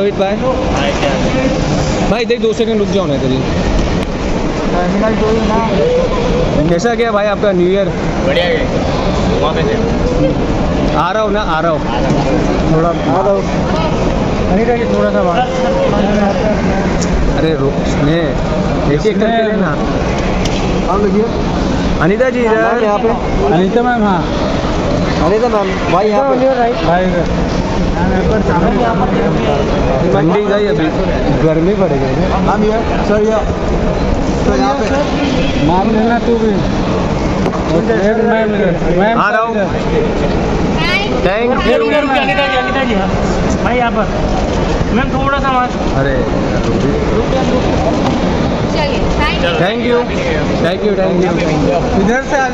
रोहित भाई भाई देख दो सेकंड रुक जाओ ना तेरी कैसा गया भाई आपका न्यू ईयर बढ़िया है वहाँ पे थे आ रहा हूँ ना आ रहा हूँ। थोड़ा आ रहा हूँ। थोड़ा सा अरे रो स्नेह एक एक करके लेना। आप लिखिए अनिता जी इधर यहाँ पे। अनिता मैम हाँ। अनिता मैम भाई यहाँ पे भाई ठंडी गई अभी गर्मी पड़ेगी मैम ये सर ये सर यहाँ पे मैम लेना तू भी? मैम आ रहा हूँ। थैंक यू हाँ भाई यहाँ पर। मैम थोड़ा सा अरे thank you thank you thank you इधर से आ